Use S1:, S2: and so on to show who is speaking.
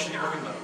S1: actually się nie.